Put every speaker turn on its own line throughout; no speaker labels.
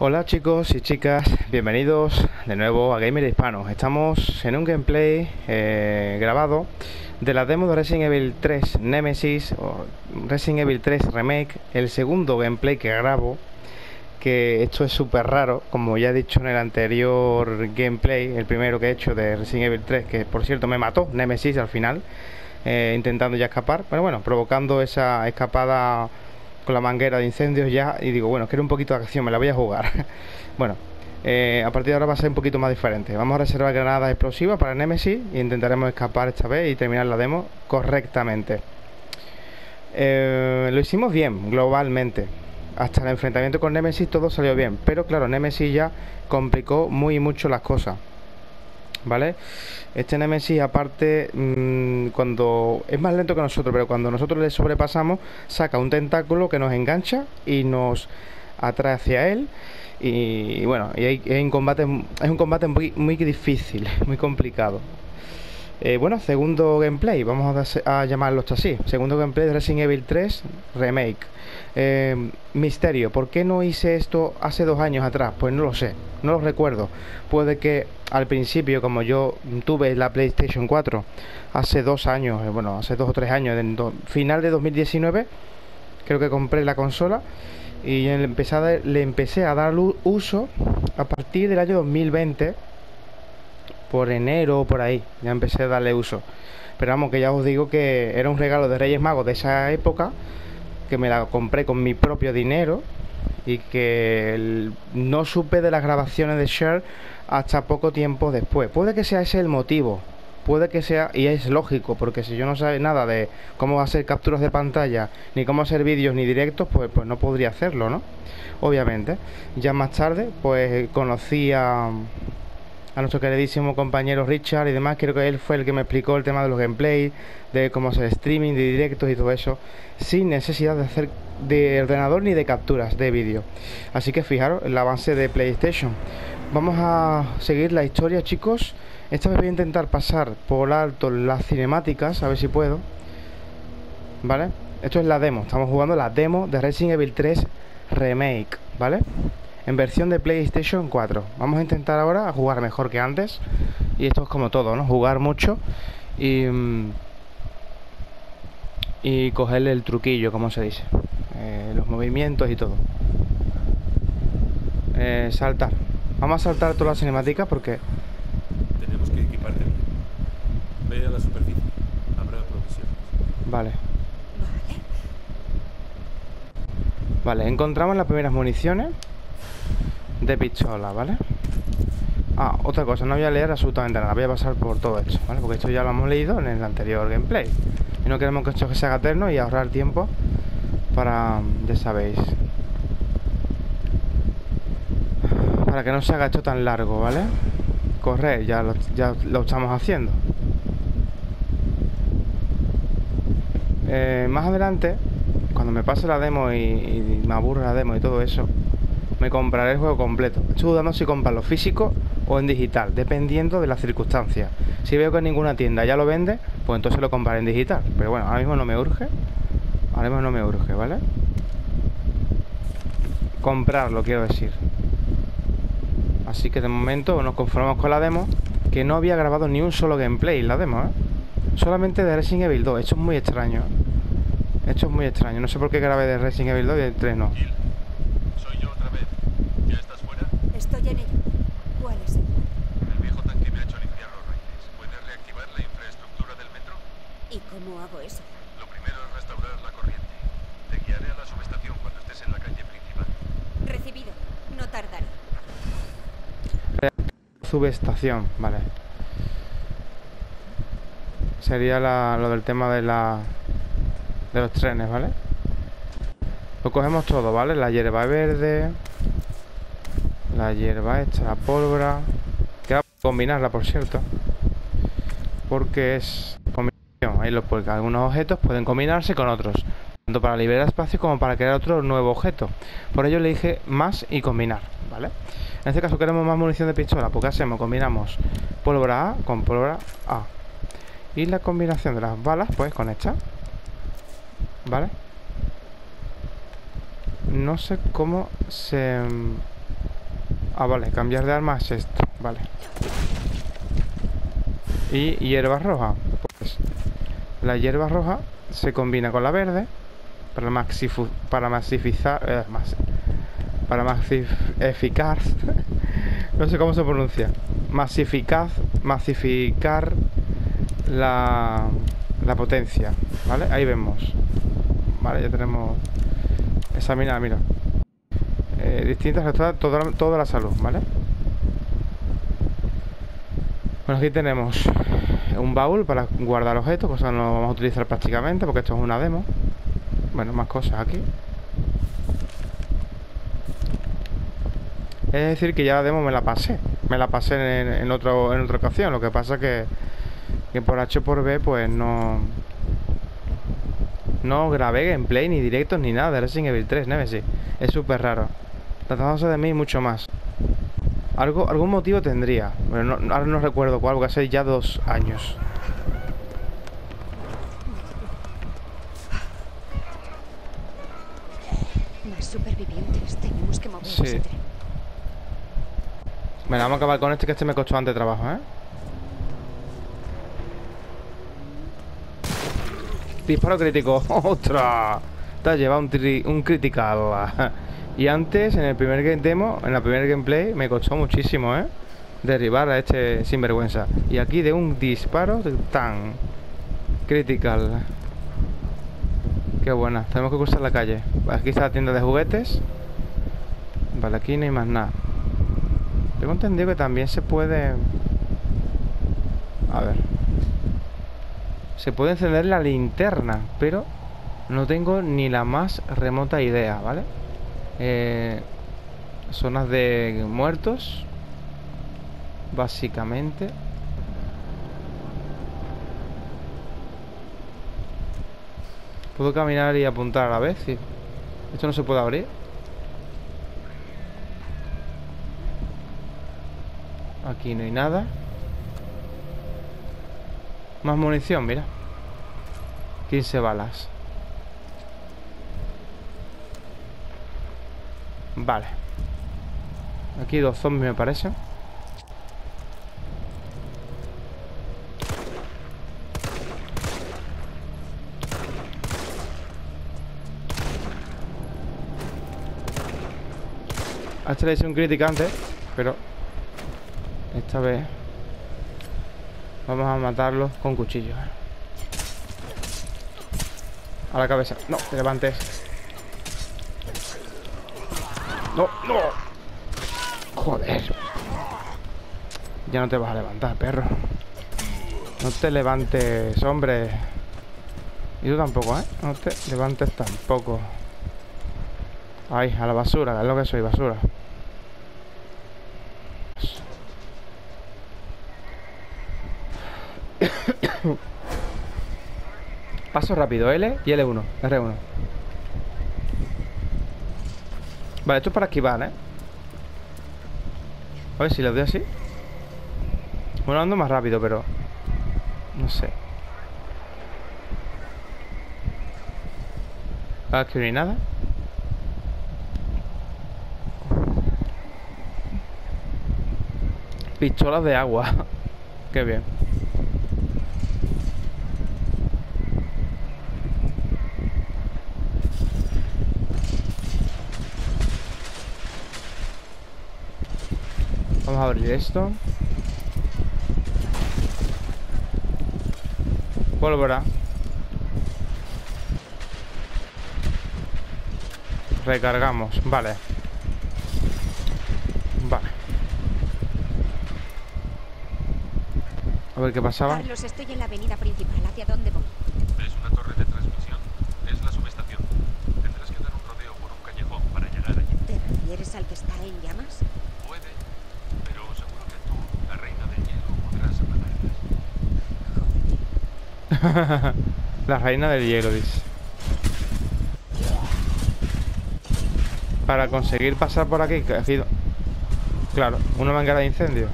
Hola chicos y chicas, bienvenidos de nuevo a Gamer Hispano. Estamos en un gameplay eh, grabado de la demo de Resident Evil 3 Nemesis o Resident Evil 3 Remake, el segundo gameplay que grabo. Que esto es súper raro, como ya he dicho en el anterior gameplay, el primero que he hecho de Resident Evil 3, que por cierto me mató Nemesis al final, eh, intentando ya escapar, pero bueno, provocando esa escapada con la manguera de incendios ya y digo, bueno, quiero un poquito de acción, me la voy a jugar. bueno, eh, a partir de ahora va a ser un poquito más diferente. Vamos a reservar granadas explosivas para Nemesis e intentaremos escapar esta vez y terminar la demo correctamente. Eh, lo hicimos bien, globalmente. Hasta el enfrentamiento con Nemesis todo salió bien. Pero claro, Nemesis ya complicó muy mucho las cosas. ¿Vale? Este Nemesis, aparte, mmm, cuando es más lento que nosotros, pero cuando nosotros le sobrepasamos, saca un tentáculo que nos engancha y nos atrae hacia él. Y, bueno, y hay, un combate, es un combate muy, muy difícil, muy complicado. Eh, bueno, segundo gameplay, vamos a, a, llamarlo así. Segundo gameplay de Resident Evil 3 Remake. Eh, misterio, ¿por qué no hice esto hace dos años atrás? Pues no lo sé, no lo recuerdo. Puede que al principio, como yo tuve la PlayStation 4 hace dos años, eh, bueno, hace dos o tres años, en final de 2019, creo que compré la consola y le empecé a, le empecé a dar uso a partir del año 2020 por enero o por ahí. Ya empecé a darle uso. Pero vamos, que ya os digo que era un regalo de Reyes Magos de esa época, que me la compré con mi propio dinero y que no supe de las grabaciones de Share hasta poco tiempo después. Puede que sea ese el motivo. Puede que sea, y es lógico, porque si yo no sé nada de cómo hacer capturas de pantalla, ni cómo hacer vídeos ni directos, pues, pues no podría hacerlo, ¿no? Obviamente. Ya más tarde, pues conocí a, a nuestro queridísimo compañero Richard y demás. Creo que él fue el que me explicó el tema de los gameplays, de cómo hacer streaming, de directos y todo eso, sin necesidad de hacer de ordenador ni de capturas de vídeo. Así que fijaros el avance de PlayStation. Vamos a seguir la historia, chicos. Esta vez voy a intentar pasar por alto las cinemáticas, a ver si puedo. ¿Vale? Esto es la demo. Estamos jugando la demo de Resident Evil 3 Remake, ¿vale? En versión de PlayStation 4. Vamos a intentar ahora jugar mejor que antes. Y esto es como todo, ¿no? Jugar mucho y, y cogerle el truquillo, como se dice. Eh, los movimientos y todo. Eh, saltar. Vamos a saltar todas las cinemáticas porque...
Tenemos que equiparte bien. Ve a la superficie. Habrá provisiones.
Vale. Vale, encontramos las primeras municiones de pistola, ¿vale? Ah, otra cosa, no voy a leer absolutamente nada, voy a pasar por todo esto, ¿vale? Porque esto ya lo hemos leído en el anterior gameplay. Y no queremos que esto se haga eterno y ahorrar tiempo para, ya sabéis, para que no se haga esto tan largo, ¿vale? Correr, ya lo, estamos haciendo. Eh, más adelante, cuando me pase la demo y, y me aburre la demo y todo eso, me compraré el juego completo. Estoy dudando si comprarlo físico o en digital, dependiendo de las circunstancias. Si veo que ninguna tienda ya lo vende, pues entonces lo compraré en digital. Pero bueno, ahora mismo no me urge. Ahora mismo no me urge, ¿vale? Comprarlo, quiero decir. Así que de momento nos conformamos con la demo, que no había grabado ni un solo gameplay la demo, ¿eh? Solamente de Resident Evil 2. Esto es muy extraño. Esto es muy extraño. No sé por qué grabé de Resident Evil 2 y de 3 no.
¿Cuál es el
El viejo tanque me ha hecho limpiar los raíles. ¿Puedes reactivar la infraestructura del metro?
¿Y cómo hago eso?
Lo primero es restaurar la corriente. Te guiaré a la subestación cuando estés en la calle principal.
Recibido. No tardaré.
Subestación, vale. Sería la, lo del tema de la de los trenes, ¿vale? Lo cogemos todo, ¿vale? La hierba verde, la hierba esta, la pólvora. Queda combinarla, por cierto. Porque es combinación. Ahí lo, porque algunos objetos pueden combinarse con otros. Tanto para liberar espacio como para crear otro nuevo objeto. Por ello le dije más y combinar, ¿vale? En este caso queremos más munición de pistola. Pues ¿qué hacemos? Combinamos pólvora A con pólvora A. Y la combinación de las balas, pues con esta. ¿Vale? No sé cómo se Ah, vale, cambiar de arma es esto, vale. Y hierba roja. Pues la hierba roja se combina con la verde para para maxifizar eh, para eficaz no sé cómo se pronuncia masificar masificar la, la potencia vale ahí vemos vale ya tenemos examinar mira eh, distintas toda, toda la salud vale bueno aquí tenemos un baúl para guardar objetos cosa no vamos a utilizar prácticamente porque esto es una demo bueno más cosas aquí Es decir, que ya la demo me la pasé. Me la pasé en, otro, en otra ocasión. Lo que pasa que, que por H por B, pues no. No grabé gameplay, ni directos, ni nada de Resident Evil 3, Nemesis. Es súper raro. Tratándose de mí mucho más. Algo, algún motivo tendría. Bueno, ahora no recuerdo cuál, porque hace ya dos años.
Más supervivientes. Tenemos que mover sí.
Venga, vamos a acabar con este que este me costó antes trabajo, ¿eh? Disparo crítico. ¡Ostras! Te has llevado un, un critical. y antes, en el primer game demo, en la primer gameplay, me costó muchísimo, ¿eh? Derribar a este sinvergüenza. Y aquí de un disparo tan critical. Qué buena. Tenemos que cruzar la calle. Aquí está la tienda de juguetes. Vale, aquí no hay más nada. Tengo entendido que también se puede... A ver. Se puede encender la linterna, pero no tengo ni la más remota idea, ¿vale? Eh, zonas de muertos. Básicamente. Puedo caminar y apuntar a la vez. Esto no se puede abrir. Aquí no hay nada Más munición, mira 15 balas Vale Aquí dos zombies me parece A este le hice un crítico antes Pero esta vez vamos a matarlo con cuchillo. A la cabeza. No, te levantes. No, no. Joder. Ya no te vas a levantar, perro. No te levantes, hombre. Y tú tampoco, ¿eh? No te levantes tampoco. Ay, a la basura, es lo que soy, basura. Paso rápido, L y L1, R1 Vale, esto es para esquivar, ¿eh? A ver si lo doy así. Bueno, ando más rápido, pero No sé. Ah, que no hay nada. Pistolas de agua. Qué bien Vamos a abrir esto. Pólvora. Recargamos, vale. Vale. A ver qué pasaba.
Carlos, estoy en la avenida principal. ¿Hacia dónde voy?
Es una torre de transmisión. Es la subestación. Tendrás que dar un rodeo por un callejón para llegar allí.
¿Te refieres al que está en llamas?
La reina del hielo, dice. Para conseguir pasar por aquí, Claro, una manguera de incendio.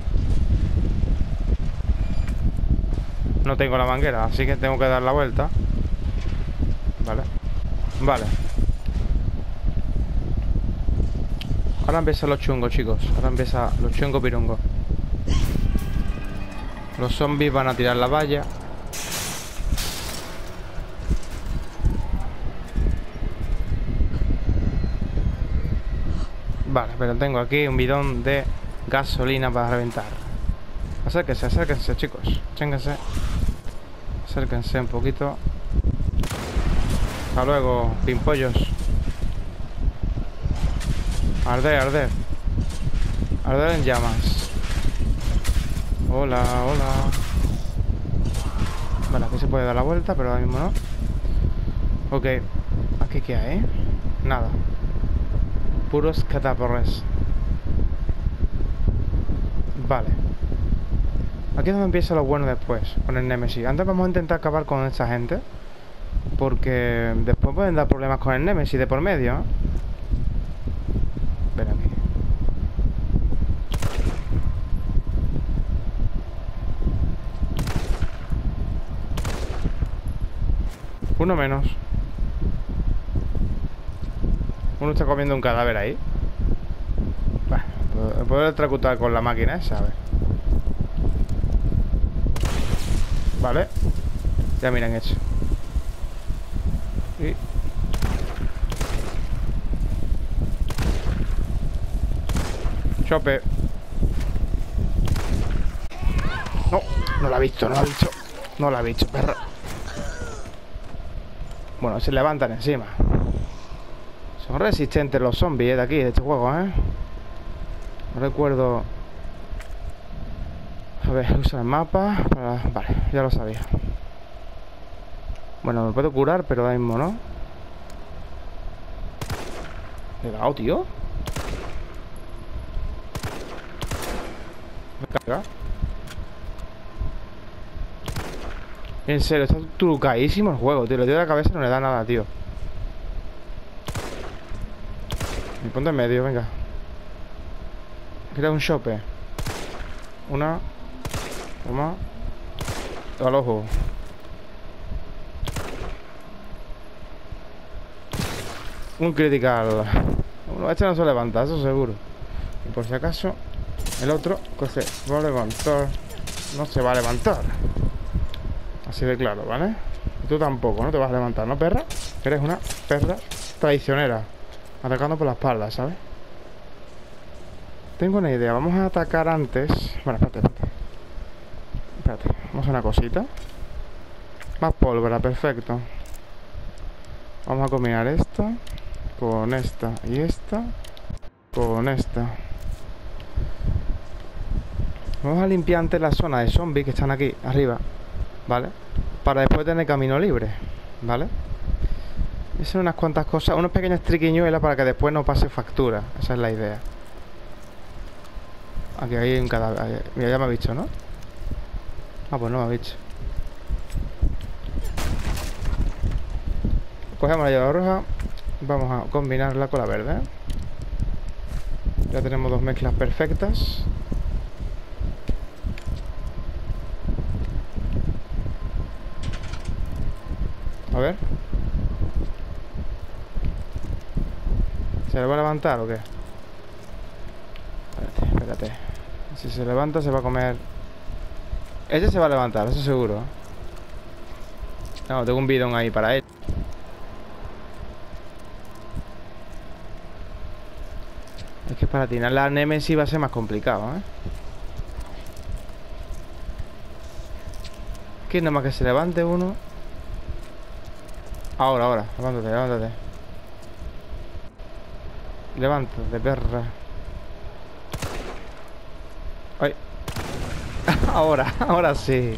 No tengo la manguera, así que tengo que dar la vuelta. Vale. Vale. Ahora empieza los chungos, chicos. Ahora empieza los chungos pirungos. Los zombies van a tirar la valla. Vale, pero tengo aquí un bidón de gasolina para reventar. Acérquense, acérquense, chicos. Acérquense. Acérquense un poquito. Hasta luego, pimpollos. Arder, arder. Arder en llamas. Hola, hola. Vale, aquí se puede dar la vuelta, pero ahora mismo no. Ok. ¿Aquí qué hay? Nada. Puros cataporres. Vale. Aquí es donde empieza lo bueno después, con el Nemesis. Antes vamos a intentar acabar con esta gente. Porque después pueden dar problemas con el Nemesis de por medio. ¿eh? Ven aquí. Uno menos. Uno está comiendo un cadáver ahí. Bueno, puedo electrocutar con la máquina esa, a ver. Vale. Ya miran hecho. Y... Chope. No, no la ha visto, no la ha visto. No la ha visto, perra. Bueno, se levantan encima. Son resistentes los zombies eh, de aquí, de este juego, ¿eh? No recuerdo... A ver, usa el mapa para... Vale, ya lo sabía. Bueno, me puedo curar, pero ahora mismo no. ¿Le he dado, tío? Me carga. En serio, está trucadísimo el juego, tío. Le doy la cabeza no le da nada, tío. Ponte en medio, venga. Crea un shope. Una. Toma. Al ojo. Un critical. Uno, este no se levanta, eso seguro. Y por si acaso, el otro que se va a levantar. No se va a levantar. Así de claro, ¿vale? tú tampoco, no te vas a levantar, ¿no, perra? Eres una perra traicionera. Atacando por la espalda, ¿sabes? Tengo una idea. Vamos a atacar antes. Bueno, espérate, espérate. Espérate. Vamos a una cosita. Más pólvora, perfecto. Vamos a combinar esta con esta y esta con esta. Vamos a limpiar antes la zona de zombies que están aquí arriba, ¿vale? Para después tener camino libre, ¿vale? Son unas cuantas cosas, unos pequeños triquiñuelas para que después no pase factura. Esa es la idea. Aquí hay un cadáver. Mira, ya me ha visto, ¿no? Ah, pues no me ha visto. Cogemos la llave roja. Vamos a combinarla con la verde. Ya tenemos dos mezclas perfectas. A ver. ¿Se le va a levantar o qué? Espérate, espérate. Si se levanta se va a comer... Ese se va a levantar, eso seguro. No, tengo un bidón ahí para él. Es que para tirar la Nemesis va a ser más complicado, ¿eh? Que nada más que se levante uno. Ahora, ahora, levántate, levántate. Levántate, perra. Ay. ahora, ahora sí.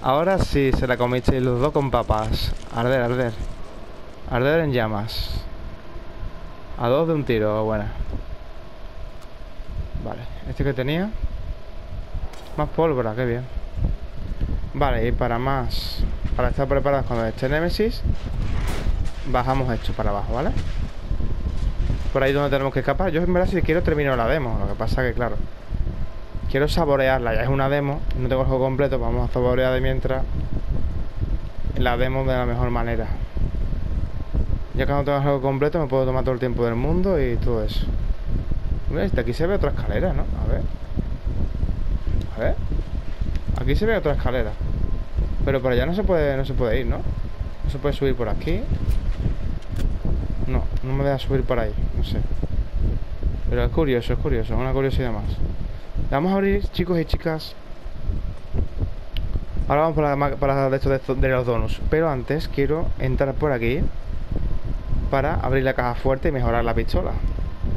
Ahora sí se la comiste los dos con papas. Arder, arder. Arder en llamas. A dos de un tiro, buena. Vale, este que tenía Más pólvora, qué bien Vale, y para más Para estar preparados cuando esté Nemesis Bajamos esto para abajo, ¿vale? Por ahí donde tenemos que escapar Yo en verdad si quiero terminar la demo Lo que pasa que claro Quiero saborearla, ya es una demo No tengo el juego completo, vamos a saborear de mientras La demo de la mejor manera Ya cuando tengo el juego completo Me puedo tomar todo el tiempo del mundo Y todo eso Mira, este aquí se ve otra escalera, ¿no? A ver. A ver. Aquí se ve otra escalera. Pero por allá no se puede, no se puede ir, ¿no? No se puede subir por aquí. No, no me deja subir por ahí. Pero es curioso, es curioso. Una curiosidad más. Vamos a abrir, chicos y chicas. Ahora vamos para, para esto, de, los donuts. Pero antes quiero entrar por aquí para abrir la caja fuerte y mejorar la pistola.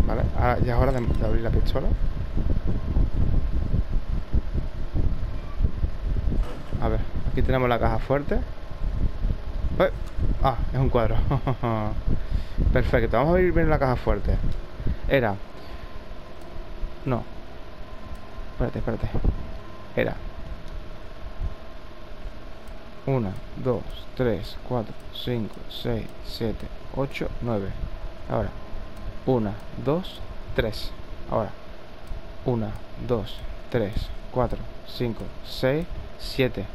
¿Vale? Ahora ya es hora de, abrir la pistola. A ver, aquí tenemos la caja fuerte. Ah, es un cuadro. Perfecto, vamos a abrir bien la caja fuerte. Era. No. Espérate, espérate. Era. 1, 2, 3, 4, 5, 6, 7, 8, 9. Ahora. 1, 2, 3. Ahora. 1, 2, 3, 4, 5, 6, 7.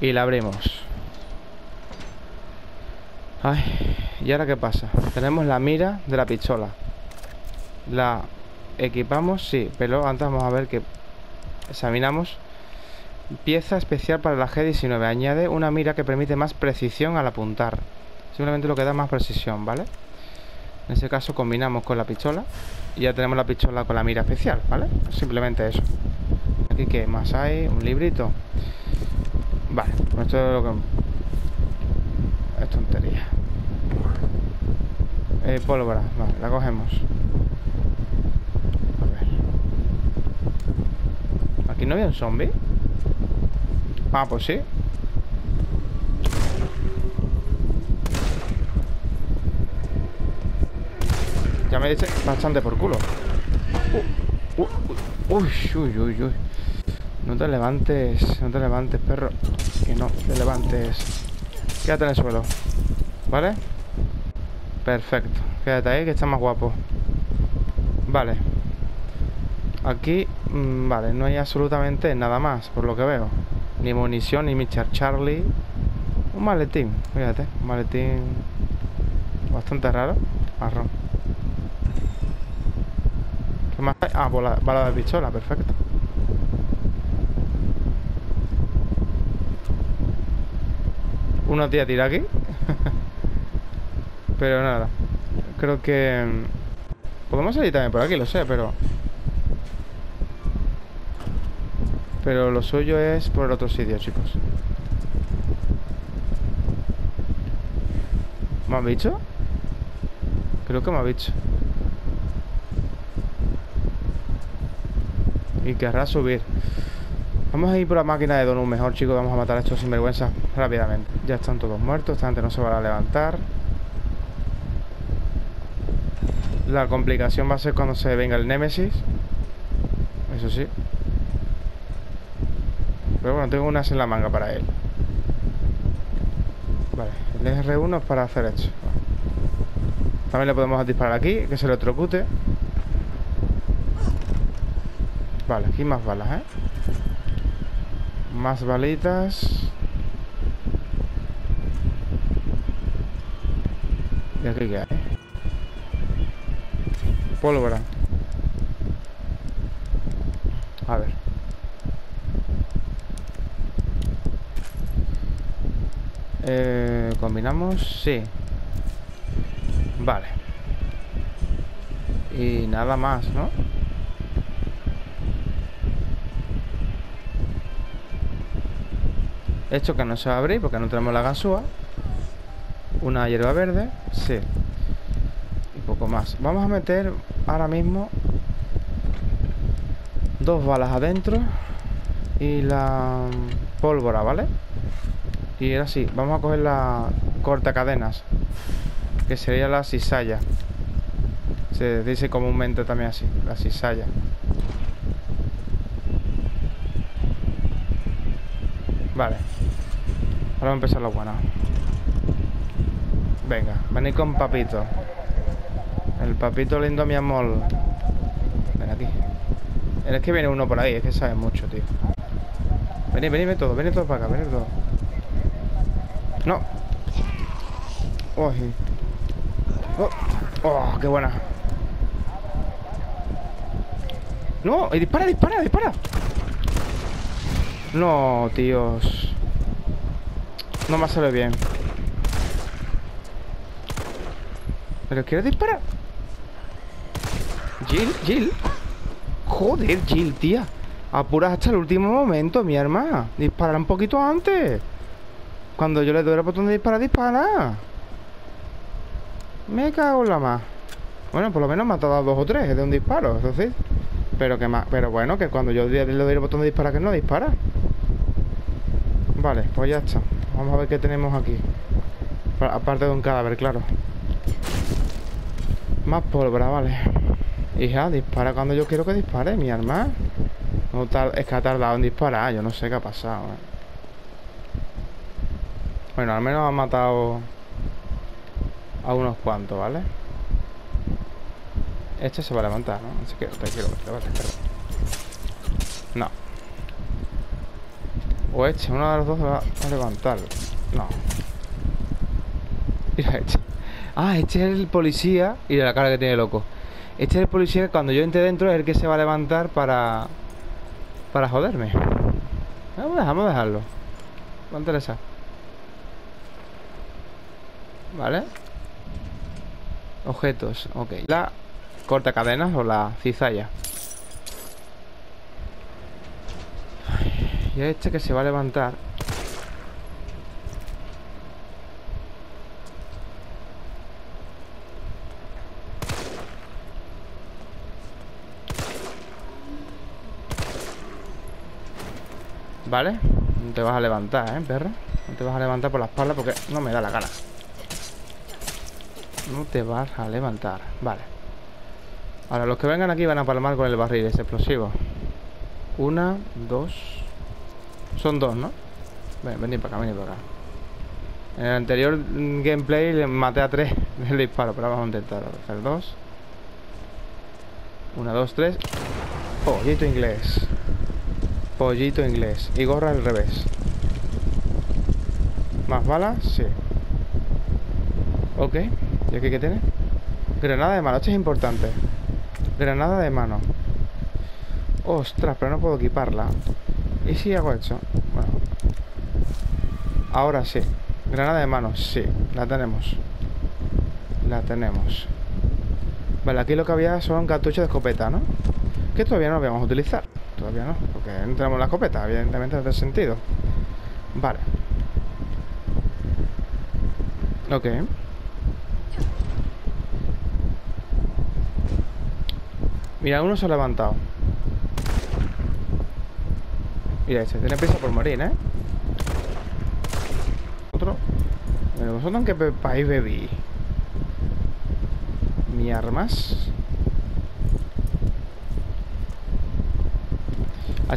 Y la abrimos. Ay, ¿y ahora qué pasa? Tenemos la mira de la pistola. La equipamos, sí, pero antes vamos a ver que examinamos. Pieza especial para la G19. Añade una mira que permite más precisión al apuntar. Simplemente lo que da más precisión, ¿vale? En ese caso combinamos con la pistola y ya tenemos la pistola con la mira especial, ¿vale? Simplemente eso. Aquí qué más hay, un librito. Vale, pues esto es lo que es tontería. Eh, pólvora, vale, la cogemos. A ver. ¿Aquí no había un zombie? Ah, pues sí. Ya me dice bastante por culo. Uh, uh, uh, uy, uy, uy, uy. No te levantes, no te levantes, perro. Que no te levantes. Quédate en el suelo. ¿Vale? Perfecto. Quédate ahí, que está más guapo. Vale. Aquí, mmm, vale, no hay absolutamente nada más, por lo que veo. Ni munición, ni Mr. Charlie. Un maletín, fíjate. Un maletín bastante raro. Marrón. ¿Qué más hay? Ah, bola, bala de pistola, perfecto. Unos días tira aquí. pero nada. Creo que... Podemos salir también por aquí, lo sé, pero... Pero lo suyo es por el otro sitio, chicos. ¿Me has dicho? Creo que me ha dicho. Y querrá subir. Vamos a ir por la máquina de Donut mejor, chicos. Vamos a matar a estos sinvergüenzas rápidamente. Ya están todos muertos. Esta gente no se va a levantar. La complicación va a ser cuando se venga el Némesis. Eso sí. Pero bueno, tengo unas en la manga para él. Vale, el R1 es para hacer esto. También le podemos disparar aquí, que se electrocute. Vale, aquí más balas, ¿eh? Más balitas. ¿Y aquí qué hay? Pólvora. A ver. Eh, ¿Combinamos? Sí. Vale. Y nada más, ¿no? Esto que no se va a abrir porque no tenemos la ganzúa. Una hierba verde. Sí. Y poco más. Vamos a meter ahora mismo dos balas adentro y la pólvora, ¿vale? Y ahora sí, vamos a coger la corta cadenas que sería la cisalla. Se dice comúnmente también así, la cisalla. Vale. Ahora va a empezar la buena. Venga, venid con papito. El papito lindo, mi amor. Ven aquí. Es que viene uno por ahí, es que sabe mucho, tío. Venid, venid todo, venid todo para acá, venid todo. No. Oh, oh, oh, qué buena. No, dispara, dispara, dispara No, tíos No me sale bien ¿Pero quiere disparar? Jill, Jill. Joder, Jill, tía. Apuras hasta el último momento, mi hermana. Dispara un poquito antes. Cuando yo le doy el botón de disparar, dispara. Me cago en la más Bueno, por lo menos me ha a dos o tres de un disparo, entonces Pero que más, pero bueno, que cuando yo le doy el botón de disparar que no dispara. Vale, pues ya está. Vamos a ver qué tenemos aquí. Aparte de un cadáver, claro. Más pólvora, vale Hija, dispara cuando yo quiero que dispare, mi arma. No Es que ha tardado en disparar, yo no sé qué ha pasado eh. Bueno, al menos ha matado A unos cuantos, ¿vale? Este se va a levantar, ¿no? Así que No. O este, uno de los dos se va a levantar. No. Este. Ah, este es el policía Y de la cara que tiene loco Este es el policía que cuando yo entre dentro Es el que se va a levantar para Para joderme. Vamos a, dejarlo. Va a Vale. Objetos, ok. La corta cadenas o la cizalla. Y este que se va a levantar ¿Vale? No te vas a levantar, ¿eh, perro? No te vas a levantar por la espalda porque no me da la gana. No te vas a levantar Vale. Ahora, los que vengan aquí van a palmar con el barril ese explosivo. Una, dos Son dos, ¿no? Ven, venid para acá, venid para acá. En el anterior gameplay le maté a tres del disparo Pero vamos a intentar hacer dos. Una, dos, tres. Pollito inglés Pollito inglés. Y gorra al revés. ¿Más balas? Sí. Ok. ¿Y aquí qué tiene? Granada de mano. Esto es importante. Granada de mano. Ostras, pero no puedo equiparla. ¿Y si hago esto? Bueno. Ahora sí. Granada de mano. Sí. La tenemos. La tenemos. Vale, aquí lo que había son un cartucho de escopeta, ¿no? Que todavía no lo vamos a utilizar. Todavía no, porque no tenemos la escopeta, evidentemente no tiene sentido. Vale. Ok. Mira, uno se ha levantado. Mira ese, tiene prisa por morir, ¿eh? Otro. Bueno, vosotros en qué país bebí. Mi armas.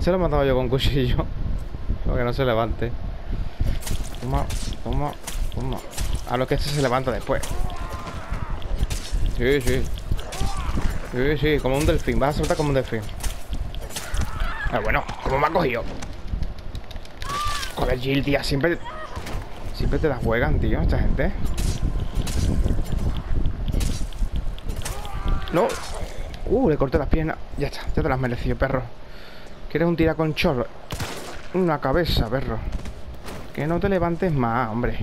Este lo he matado yo con cuchillo. Para que no se levante. Toma, toma, toma. A lo que este se levanta después. Sí, sí. Sí, sí, como un delfín. Vas a soltar como un delfín. Ah, bueno, ¿cómo me ha cogido? Joder, Jill, tía, siempre... Siempre te la juegan, tío, esta gente. No. Uh, le corté las piernas. Ya está, ya te las mereció, perro. ¿Quieres un tiraconchor? Una cabeza, perro. Que no te levantes más, hombre.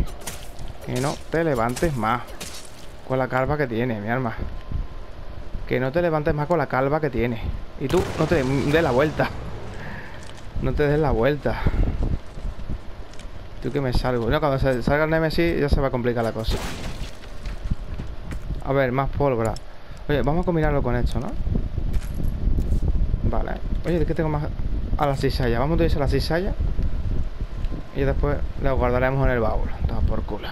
Que no te levantes más. Con la calva que tiene, mi arma. Que no te levantes más con la calva que tiene. Y tú no te des la vuelta. No te des la vuelta. Tú que me salgo. No, cuando salga el Nemesis ya se va a complicar la cosa. A ver, más pólvora. Oye, vamos a combinarlo con esto, ¿no? Vale. Oye, ¿de qué tengo más? A la cizalla. Vamos a utilizar la cizalla. Y después la guardaremos en el baúl. Toma por culo.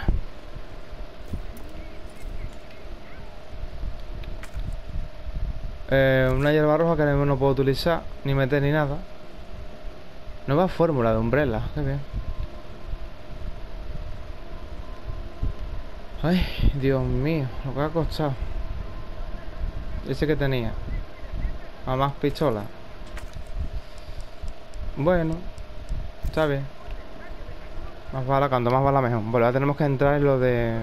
Eh, una hierba roja que no puedo utilizar, ni meter ni nada. Nueva fórmula de umbrella. Qué bien. Ay, Dios mío, lo que ha costado. Ese que tenía. A más pistola. Bueno, está bien. Más bala, cuanto más bala mejor. Bueno, ahora tenemos que entrar en lo de...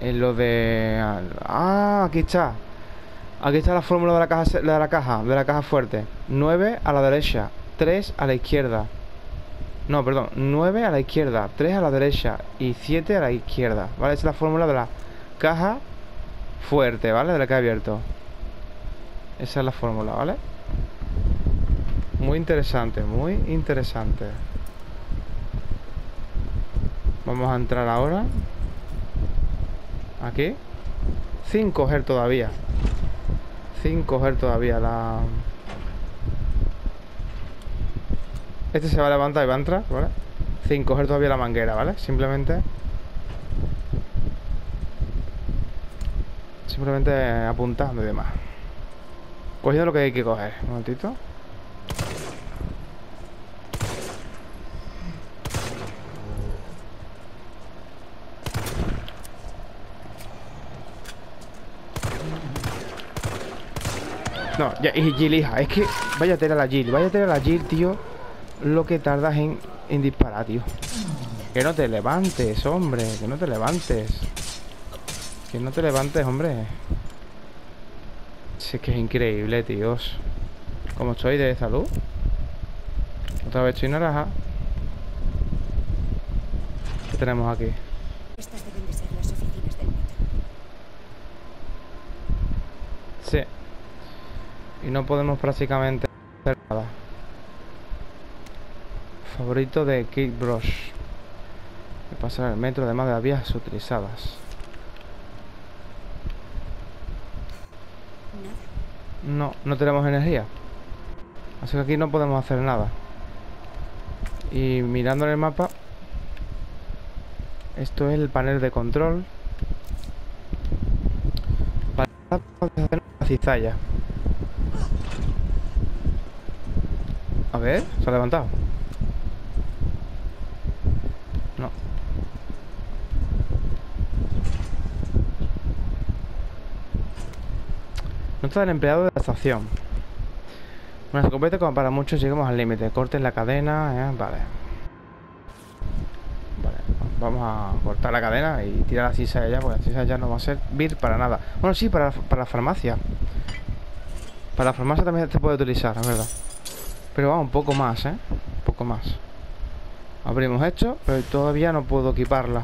En lo de... Ah, aquí está. Aquí está la fórmula de la caja de la caja, de la caja fuerte. 9 a la derecha, 3 a la izquierda. No, perdón, 9 a la izquierda, 3 a la derecha y 7 a la izquierda. ¿Vale? Esa es la fórmula de la caja fuerte, ¿vale? De la que he abierto. Esa es la fórmula, ¿vale? Muy interesante, muy interesante. Vamos a entrar ahora. Aquí. Sin coger todavía. Sin coger todavía la... Este se va a levantar y va a entrar, ¿vale? Sin coger todavía la manguera, ¿vale? Simplemente... Simplemente apuntando y demás. Cogiendo lo que hay que coger. Un momentito. No, y Jill, hija, es que vaya a la Jill, vaya a la Jill, tío. Lo que tardas en, en disparar, tío. Que no te levantes, hombre, que no te levantes. Que no te levantes, hombre. Es que es increíble, tíos. ¿Cómo estoy de salud? Otra vez estoy naranja. ¿Qué tenemos aquí?
Estas deben de ser las oficinas del metro.
Sí. Y no podemos prácticamente hacer nada. Favorito de Kate Brush. Que pasar el metro además de las vías utilizadas. No, no tenemos energía. Así que aquí no podemos hacer nada. Y mirando en el mapa, esto es el panel de control. Para hacer una cizalla. A ver, se ha levantado. No está el empleado de la estación. Una escopeta como para muchos llegamos al límite. Corten la cadena, eh, vale. Vale, vamos a cortar la cadena y tirar la sisa ya, porque la sisa ya no va a servir para nada. Bueno, sí, para, para la farmacia. Para la farmacia también se puede utilizar, es verdad. Pero va un poco más, ¿eh? Un poco más. Abrimos esto, pero todavía no puedo equiparla.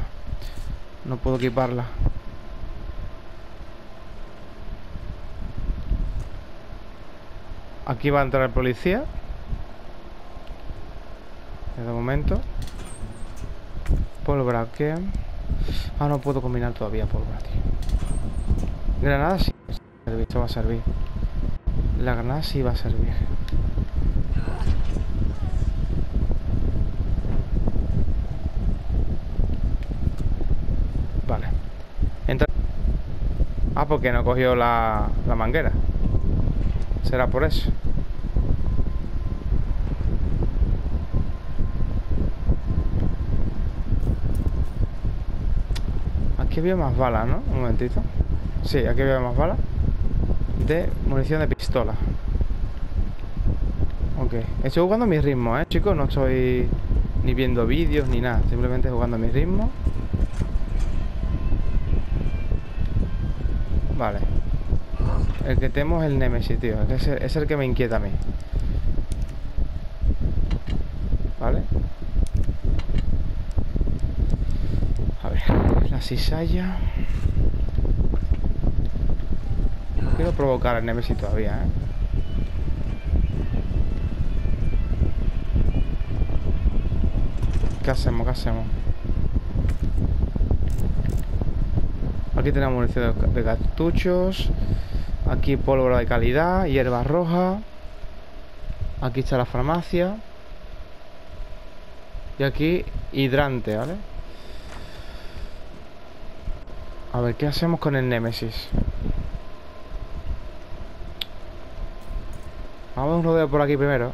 No puedo equiparla. Aquí va a entrar el policía. De momento. Pólvora, ¿qué? Ah, no puedo combinar todavía pólvora, tío. Granada sí va a servir, esto va a servir. La granada sí va a servir. Vale. Entra... Ah, porque no cogió la, la manguera. Será por eso. Aquí había más balas, ¿no? Un momentito. Sí, aquí había más balas. De munición de pistola. Ok. Estoy jugando a mi ritmo, ¿eh, chicos? No estoy ni viendo vídeos ni nada. Simplemente jugando a mi ritmo. Vale. El que temo es el Nemesis, tío. Es el, que me inquieta a mí. Vale. A ver, la cizalla. No quiero provocar al Nemesis todavía, ¿eh? ¿Qué hacemos? ¿Qué hacemos? Aquí tenemos munición de cartuchos. Aquí pólvora de calidad, hierba roja. Aquí está la farmacia. Y aquí hidrante, ¿vale? A ver, ¿qué hacemos con el Némesis? Vamos a un rodeo por aquí primero.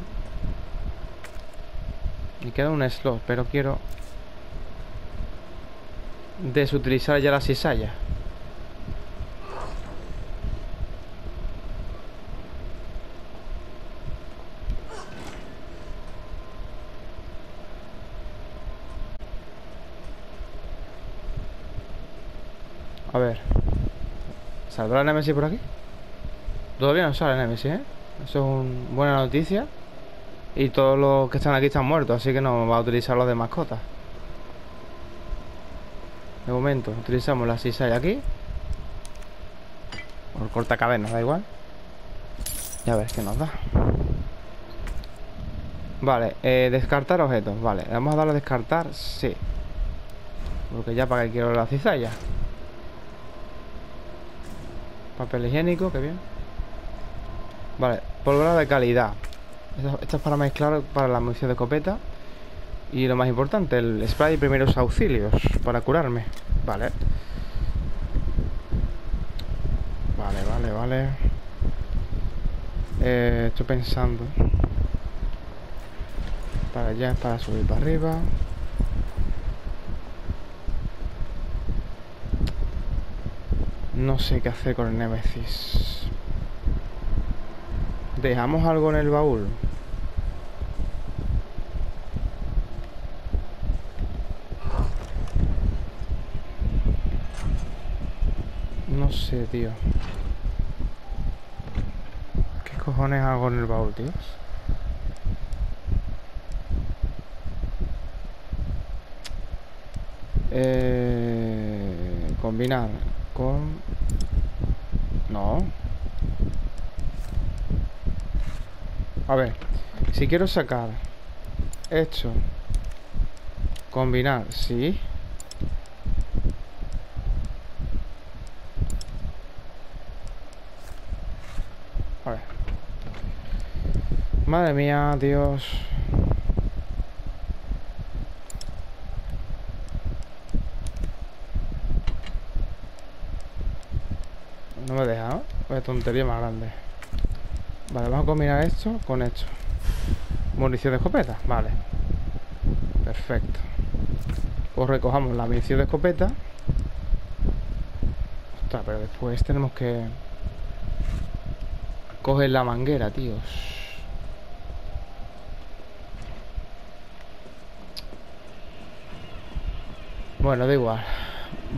Y queda un slot, pero quiero desutilizar ya la cizalla. A ver. ¿Saldrá el Nemesis por aquí? Todavía no sale Nemesis, ¿eh? Eso es una buena noticia. Y todos los que están aquí están muertos, así que no va a utilizar los de mascotas. De momento, utilizamos la hay aquí. Por corta cabeza, da igual. Y a ver qué nos da. Vale, eh, descartar objetos. Vale, vamos a darle a descartar, sí. Porque ya para que quiero la cizalla. Papel higiénico, qué bien. Vale, pólvora de calidad. Esto, es para mezclar para la munición de escopeta. Y lo más importante, el spray de primeros auxilios para curarme. Vale. Vale, vale, vale. Eh, estoy pensando. Para allá, para subir para arriba. No sé qué hacer con el Nemesis. ¿Dejamos algo en el baúl? No sé, tío. ¿Qué cojones hago en el baúl, tío? Eh, combinar con... No. A ver, si quiero sacar esto, combinar, sí. A ver. Madre mía, Dios. No me deja, ¿no? Pues tontería más grande. Vale, vamos a combinar esto con esto. Munición de escopeta, vale. Perfecto. Pues recojamos la munición de escopeta. Ostras, pero después tenemos que... Coger la manguera, tíos. Bueno, da igual.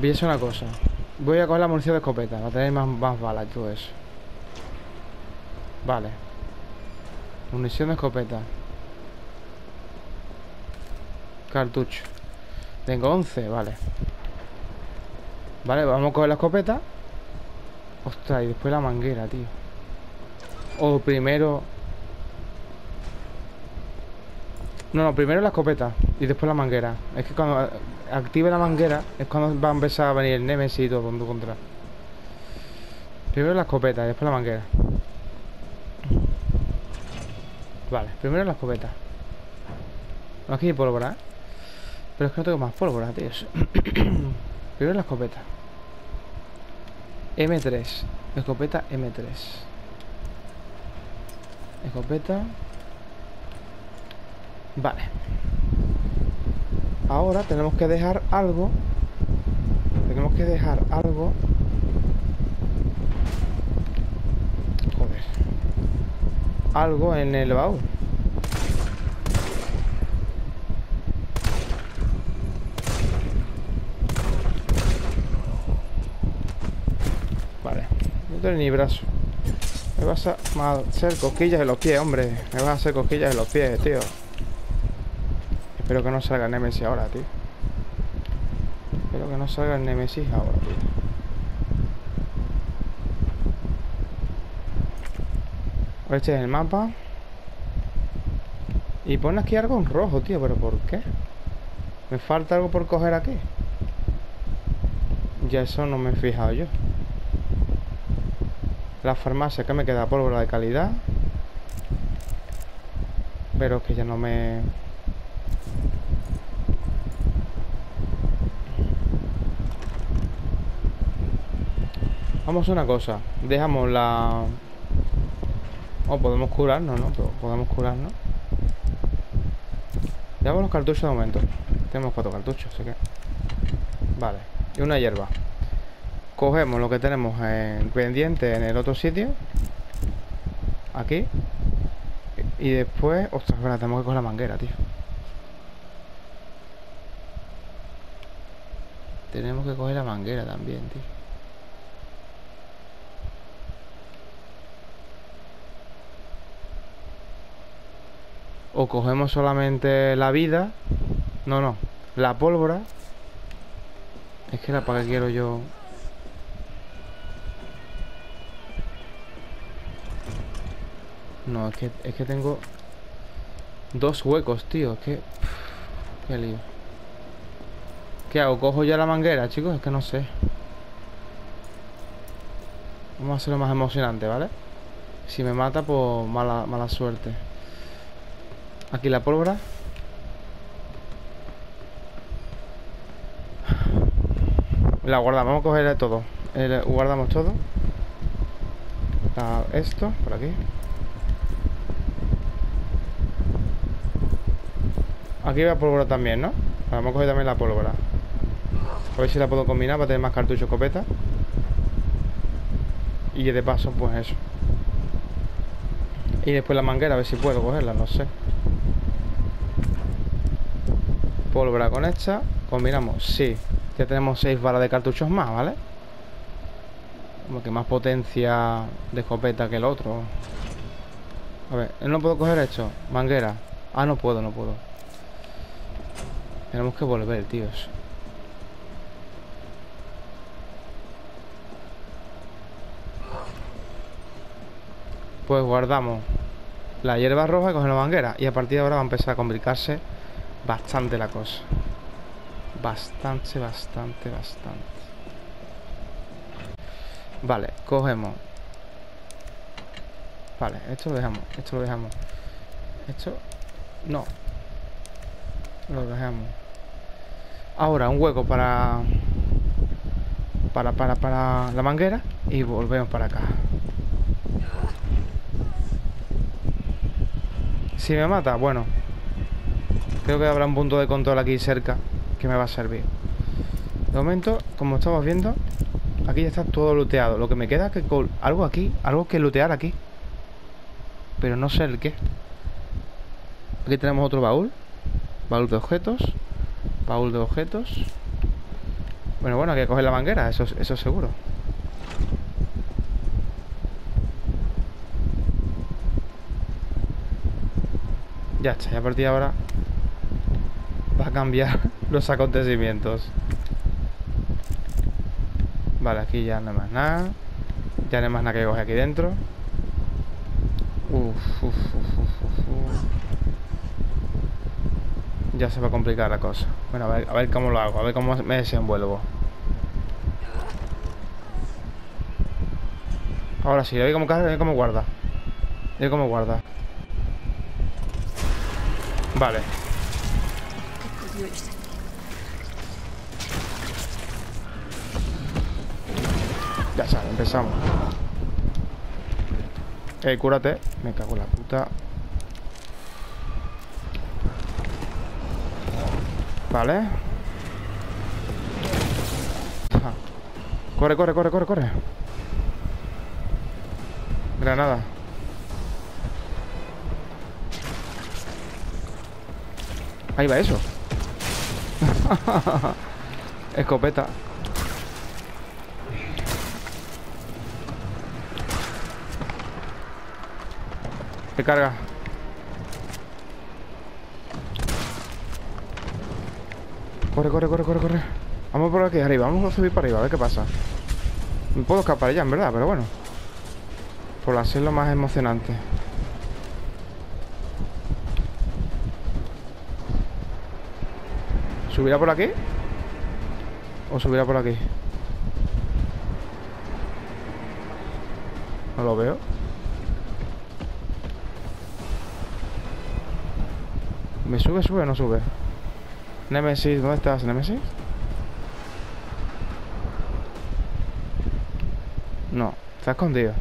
Voy a una cosa. Voy a coger la munición de escopeta. Va a tener más, más balas y todo eso. Vale. Munición de escopeta. Cartucho. Tengo 11, vale. Vale, vamos a coger la escopeta. Ostras, y después la manguera, tío. O primero... No, no, primero la escopeta y después la manguera. Es que cuando active la manguera es cuando va a empezar a venir el Nemesis y todo contra. Primero la escopeta y después la manguera. Vale, primero la escopeta. Aquí hay pólvora, ¿eh? Pero es que no tengo más pólvora, tío. primero la escopeta. M3. Escopeta M3. Escopeta. Vale. Ahora tenemos que dejar algo. Tenemos que dejar algo algo en el baúl. Vale, no tengo ni brazo. Me vas a hacer cosquillas en los pies, hombre. Me vas a hacer cosquillas en los pies, tío. Espero que no salga el Nemesis ahora, tío. Espero que no salga el Nemesis ahora, tío. Este es el mapa. Y pone aquí algo en rojo, tío. ¿Pero por qué? ¿Me falta algo por coger aquí? Ya eso no me he fijado yo. La farmacia que me queda pólvora de calidad. Pero es que ya no me... Vamos a una cosa. Dejamos la... O podemos curarnos, ¿no? Podemos curarnos. Llevamos los cartuchos de momento. Tenemos cuatro cartuchos, así que... Vale. Y una hierba. Cogemos lo que tenemos en pendiente en el otro sitio. Aquí. Y después... Ostras, espera, tenemos que coger la manguera, tío. Tenemos que coger la manguera también, tío. O cogemos solamente la vida. No, no. La pólvora. Es que la para qué quiero yo. No, es que, es que tengo dos huecos, tío. Es que. Qué lío. ¿Qué hago? ¿Cojo ya la manguera, chicos? Es que no sé. Vamos a hacerlo más emocionante, ¿vale? Si me mata, pues mala, mala suerte. Aquí la pólvora. La guardamos, vamos a coger todo. Guardamos todo. Esto, por aquí. Aquí va pólvora también, ¿no? Vamos a coger también la pólvora. A ver si la puedo combinar para tener más cartucho escopeta. Y de paso, pues eso. Y después la manguera, a ver si puedo cogerla, no sé. Pólvora con esta. Combinamos, sí. Ya tenemos 6 balas de cartuchos más, ¿vale? Como que más potencia de escopeta que el otro. A ver, ¿no puedo coger esto? Manguera. Ah, no puedo, no puedo. Tenemos que volver, tíos. Pues guardamos la hierba roja y cogemos la manguera. Y a partir de ahora va a empezar a complicarse bastante la cosa. Bastante, bastante, bastante. Vale, cogemos. Vale, esto lo dejamos, esto lo dejamos. Esto, no. Lo dejamos. Ahora un hueco para... Para, para, para la manguera y volvemos para acá. Si me mata, bueno. Creo que habrá un punto de control aquí cerca que me va a servir. De momento, como estamos viendo, aquí ya está todo looteado. Lo que me queda es que algo aquí, algo que lootear aquí. Pero no sé el qué. Aquí tenemos otro baúl. Baúl de objetos. Baúl de objetos. Bueno, bueno, hay que coger la manguera, eso, eso seguro. Ya está, y a ahora a cambiar los acontecimientos. Vale, aquí ya no hay más nada. Ya no hay más nada que coger aquí dentro. Uf, uf, uf. Ya se va a complicar la cosa. Bueno, a ver, a ver cómo lo hago, a ver cómo me desenvuelvo. Ahora sí, ve cómo carga, ve cómo guarda. Ve cómo guarda. Vale. Ya sale, empezamos. Eh, cúrate. Me cago en la puta. Vale. Ah. Corre, corre, corre, corre, corre. Granada. Ahí va eso. Escopeta. Que carga. Corre, corre, corre, corre, corre. Vamos por aquí arriba, vamos a subir para arriba, a ver qué pasa. Me puedo escapar ya, en verdad, pero bueno. Por hacerlo más emocionante. ¿Subirá por aquí? ¿O subirá por aquí? No lo veo. ¿Me sube, sube o no sube? Nemesis, ¿dónde estás, Nemesis? No, está escondido.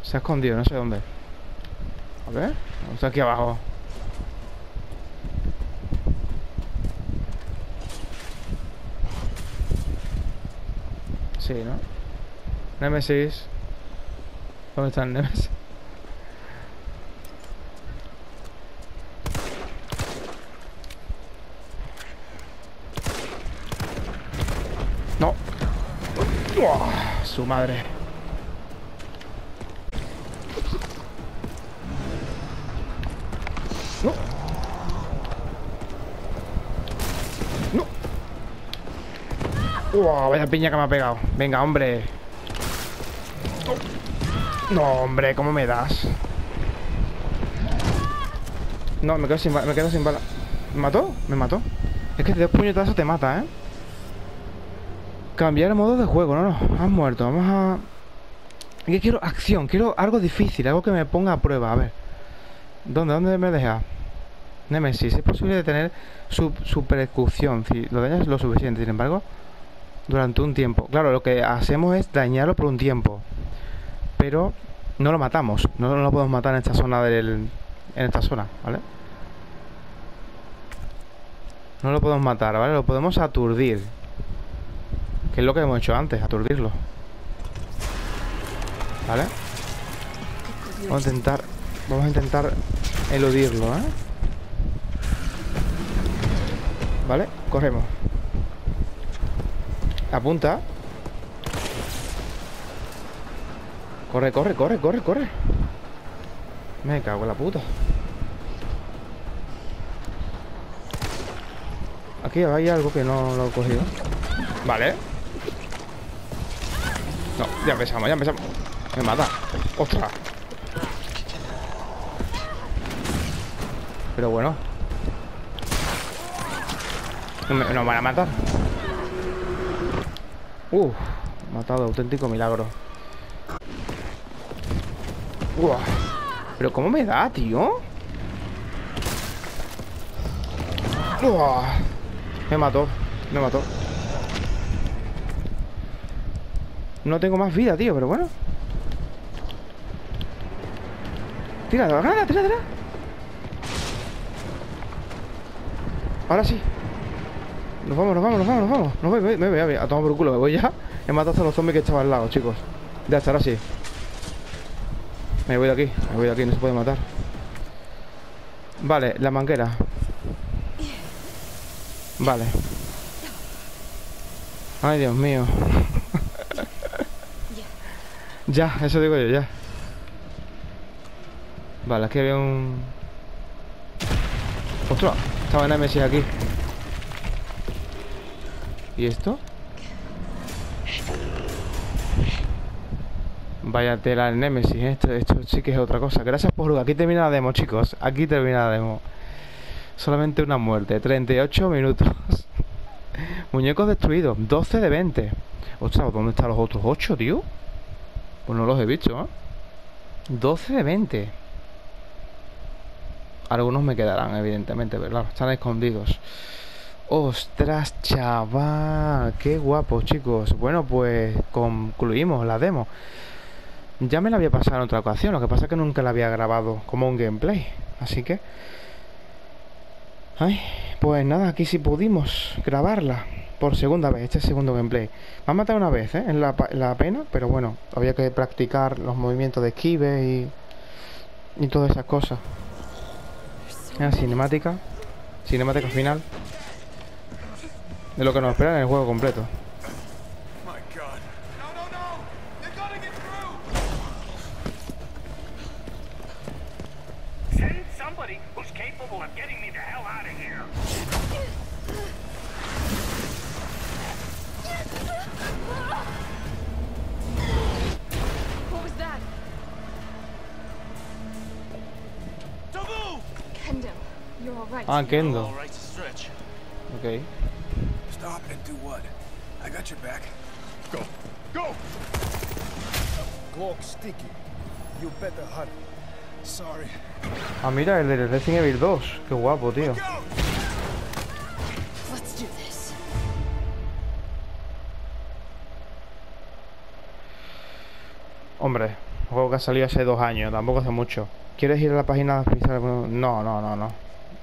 Se ha escondido, no sé dónde. A ver, está aquí abajo. Sí, ¿no? Nemesis. ¿Dónde está el Nemesis? No. Uah, su madre. Wow, vaya piña que me ha pegado. Venga, hombre. No, hombre, ¿cómo me das? No, me quedo sin. Me quedo sin bala. ¿Me mató? Me mató. Es que de dos puñetazos te mata, ¿eh? Cambiar el modo de juego. No, no. Has muerto. Vamos a... Que quiero acción. Quiero algo difícil. Algo que me ponga a prueba. A ver. ¿Dónde? ¿Dónde me deja? Nemesis. Es posible detener su, su persecución. Si lo dañas lo suficiente. Sin embargo, durante un tiempo. Claro, lo que hacemos es dañarlo por un tiempo. Pero no lo matamos. No, no lo podemos matar en esta zona del... En esta zona, ¿vale? No lo podemos matar, ¿vale? Lo podemos aturdir. Que es lo que hemos hecho antes, aturdirlo. ¿Vale? Vamos a intentar... Vamos a intentar eludirlo, ¿eh? ¿Vale? Corremos. Apunta. Corre, corre, corre, corre, corre. Me cago en la puta. Aquí hay algo que no lo he cogido. Vale. No, ya empezamos, ya empezamos. Me mata. ¡Ostras! Pero bueno. No me, no me van a matar. Uf, matado, auténtico milagro. Uah. Pero ¿cómo me da, tío? Uah. Me mató, me mató. No tengo más vida, tío, pero bueno. Tira, tira, tira, tira. Ahora sí. Nos vamos, nos vamos, nos vamos, nos vamos. Nos voy, voy, me voy, a tomar por culo, me voy ya. He matado a los zombies que estaban al lado, chicos. Ya está, ahora sí. Me voy de aquí, me voy de aquí, no se puede matar. Vale, la manguera. Vale. Ay, Dios mío. ya, eso digo yo, ya. Vale, aquí había un... ¡Ostras! Estaba Nemesis aquí. ¿Y esto? Vaya tela el Nemesis, esto, esto sí que es otra cosa. Gracias por jugar. Aquí termina la demo, chicos. Aquí termina la demo. Solamente una muerte. 38 minutos. Muñecos destruidos. 12 de 20. Ostras, ¿dónde están los otros 8, tío? Pues no los he visto, ¿eh? 12 de 20. Algunos me quedarán, evidentemente, claro, están escondidos. Ostras, chaval, qué guapo, chicos. Bueno, pues concluimos la demo. Ya me la había pasado en otra ocasión, lo que pasa es que nunca la había grabado como un gameplay. Así que... Ay, pues nada, aquí sí pudimos grabarla por segunda vez, este segundo gameplay. Me ha matado una vez, ¿eh? En la, la pena, pero bueno, había que practicar los movimientos de esquive y... Y todas esas cosas. La cinemática. Cinemática final. De lo que nos espera en el juego completo. Ah, Kendo. Okay.
Stop and do what? I got your back. Go. Go! Glock sticky. You better hurry. Sorry.
Ah, mira, el de Resident Evil 2. Qué guapo, tío.
Let's do this.
Hombre, juego que ha salido hace dos años, tampoco hace mucho. ¿Quieres ir a la página oficial? No, no, no, no.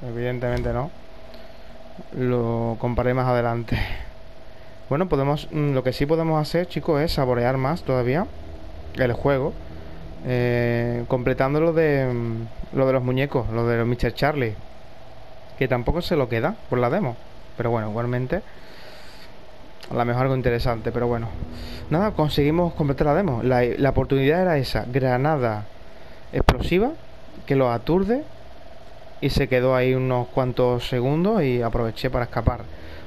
Evidentemente no. Lo comparé más adelante. Bueno, podemos. mm, Lo que sí podemos hacer, chicos, es saborear más todavía el juego. Eh, completando lo de. mm, Lo de los muñecos, lo de los Mr. Charlie. Que tampoco se lo queda por la demo. Pero bueno, igualmente. A lo mejor algo interesante, pero bueno. Nada, conseguimos completar la demo. La, la oportunidad era esa: granada explosiva que lo aturde y se quedó ahí unos cuantos segundos y aproveché para escapar.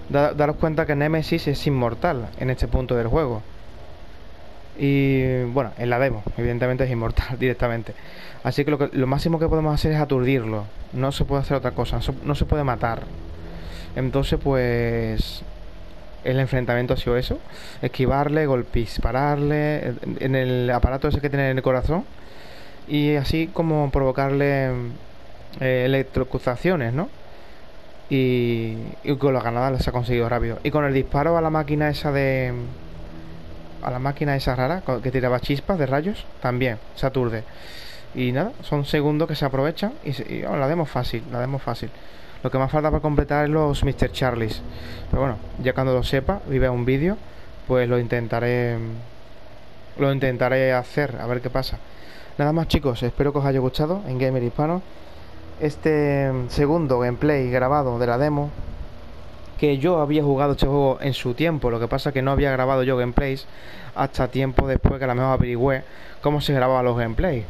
daros cuenta que Nemesis es inmortal en este punto del juego. Y bueno, en la demo, evidentemente es inmortal directamente. Así que lo, que lo máximo que podemos hacer es aturdirlo. No se puede hacer otra cosa, no se puede matar. Entonces, pues el enfrentamiento ha sido eso: esquivarle, golpes, pararle en el aparato ese que tiene en el corazón y así como provocarle eh, ¿no? Y, con la granada se ha conseguido rápido. Y con el disparo a la máquina esa de. A la máquina esa rara que tiraba chispas de rayos, también se aturde. Y nada, son segundos que se aprovechan y, oh, la demos fácil, la demos fácil. Lo que más falta para completar es los Mr. Charlies. Pero bueno, ya cuando lo sepa y un vídeo, pues lo intentaré. Lo intentaré hacer, a ver qué pasa. Nada más chicos, espero que os haya gustado en Gamer Hispano este segundo gameplay grabado de la demo que yo había jugado este juego en su tiempo, lo que pasa que no había grabado yo gameplays hasta tiempo después que a lo mejor averigüé cómo se grababan los gameplays.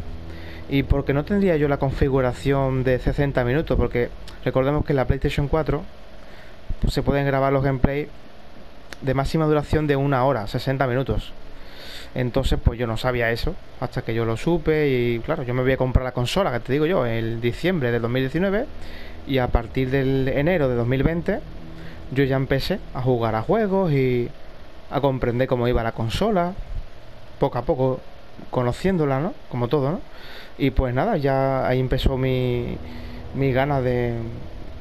Y porque no tendría yo la configuración de 60 minutos, porque recordemos que en la PlayStation 4 pues, se pueden grabar los gameplays de máxima duración de una hora, 60 minutos. Entonces, pues yo no sabía eso hasta que yo lo supe y claro, yo me voy a comprar la consola, que te digo yo, el diciembre de 2019 y a partir del enero de 2020 yo ya empecé a jugar a juegos y a comprender cómo iba la consola, poco a poco conociéndola, ¿no? Como todo, ¿no? Y pues nada, ya ahí empezó mi, mi ganas de,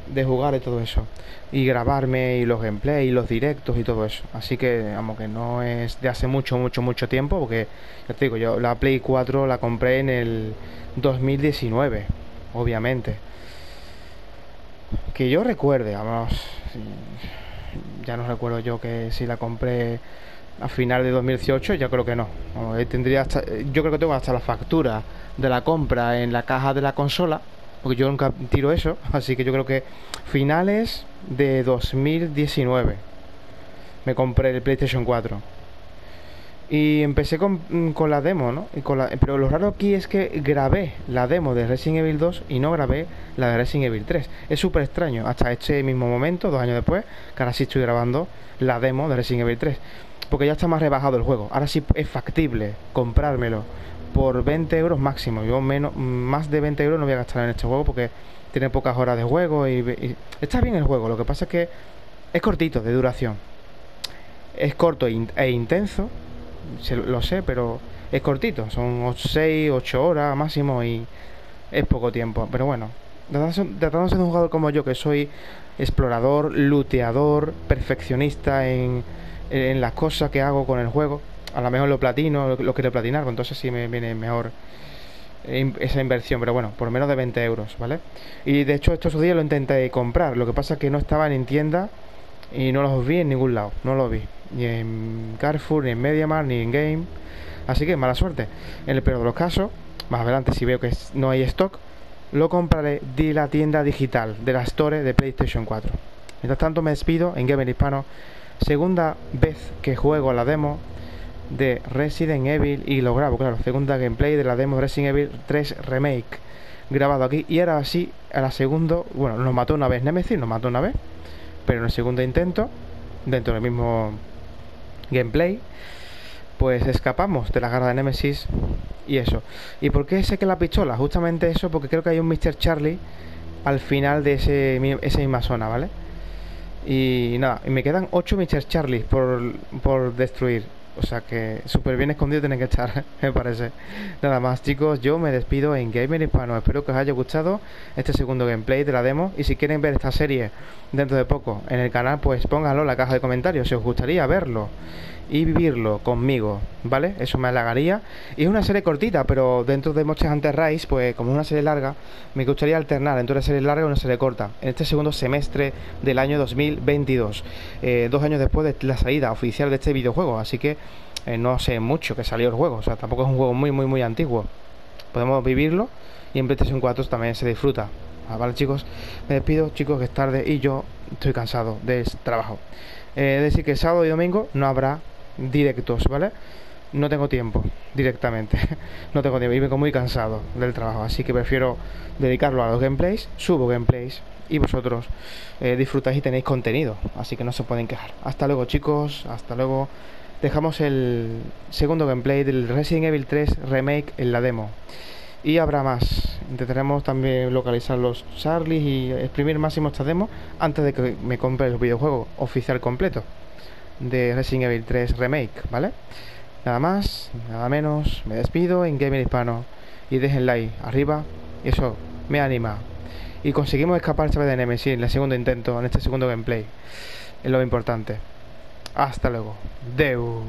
de jugar y todo eso y grabarme y los gameplays y los directos y todo eso. Así que, vamos, que no es de hace mucho, mucho, mucho tiempo, porque ya te digo, yo la Play 4 la compré en el 2019, obviamente. Que yo recuerde, vamos, ya no recuerdo yo que si la compré a final de 2018, ya creo que no. Tendría hasta, yo creo que tengo hasta la factura de la compra en la caja de la consola porque yo nunca tiro eso, así que yo creo que finales de 2019 me compré el PlayStation 4. Y empecé con, mm, con la demo, ¿no? Y con la, pero lo raro aquí es que grabé la demo de Resident Evil 2 y no grabé la de Resident Evil 3. Es súper extraño, hasta este mismo momento, dos años después, que ahora sí estoy grabando la demo de Resident Evil 3. Porque ya está más rebajado el juego. Ahora sí es factible comprármelo por 20 euros máximo. Yo menos, más de 20 euros no voy a gastar en este juego porque tiene pocas horas de juego y, está bien el juego. Lo que pasa es que es cortito de duración. Es corto e intenso, lo sé, pero es cortito. Son 6, 8 horas máximo y es poco tiempo. Pero bueno, tratándose de un jugador como yo, que soy explorador, looteador, perfeccionista en, en las cosas que hago con el juego a lo mejor lo platino, lo, quiero platinar, pues entonces sí me viene mejor esa inversión, pero bueno, por menos de 20 euros, ¿vale? Y de hecho estos días lo intenté comprar, lo que pasa es que no estaban en tienda y no los vi en ningún lado, no los vi, ni en Carrefour, ni en MediaMarkt, ni en Game, así que mala suerte. En el peor de los casos, más adelante si veo que no hay stock, lo compraré de la tienda digital, de la Store de PlayStation 4. Mientras tanto me despido en Gamer Hispano, segunda vez que juego la demo de Resident Evil y lo grabo, claro, segunda gameplay de la demo Resident Evil 3 Remake grabado aquí y ahora sí, a la segunda, bueno, nos mató una vez Nemesis, nos mató una vez, pero en el segundo intento, dentro del mismo gameplay, pues escapamos de la garra de Nemesis y eso. ¿Y por qué sé que la pistola? Justamente eso, porque creo que hay un Mr. Charlie al final de ese, esa misma zona, ¿vale? Y nada, y me quedan 8 Mr. Charlie por, por destruir. O sea que súper bien escondido tienen que estar, me parece. Nada más, chicos, yo me despido en Gamer Hispano. Espero que os haya gustado este segundo gameplay de la demo. Y si quieren ver esta serie dentro de poco en el canal, pues pónganlo en la caja de comentarios si os gustaría verlo y vivirlo conmigo, ¿vale? Eso me halagaría. Y es una serie cortita, pero dentro de Monster Hunter Rise, pues como es una serie larga, me gustaría alternar entre una serie larga y una serie corta. En este segundo semestre del año 2022, eh, dos años después de la salida oficial de este videojuego. Así que eh, no sé mucho que salió el juego, o sea, tampoco es un juego muy, muy, muy antiguo. Podemos vivirlo y en PlayStation 4 también se disfruta. Ah, vale, chicos, me despido, chicos, que es tarde y yo estoy cansado de trabajo. Eh, es decir, que sábado y domingo no habrá directos, ¿vale? no tengo tiempo directamente. no tengo tiempo y vengo muy cansado del trabajo, así que prefiero dedicarlo a los gameplays, subo gameplays y vosotros eh, disfrutáis y tenéis contenido, así que no se pueden quejar. Hasta luego chicos, hasta luego. Dejamos el segundo gameplay del Resident Evil 3 Remake en la demo. Y habrá más. Intentaremos también localizar los Charlies y exprimir máximo esta demo antes de que me compre el videojuego oficial completo de Resident Evil 3 Remake, ¿vale? Nada más, nada menos, me despido en Gaming Hispano y dejen like arriba, y eso me anima. Y conseguimos escapar de Nemesis en el segundo intento, en este segundo gameplay. Es lo importante. Hasta luego. Deu.